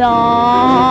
đó.